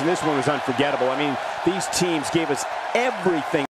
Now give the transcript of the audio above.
And This one was unforgettable. I mean, these teams gave us everything.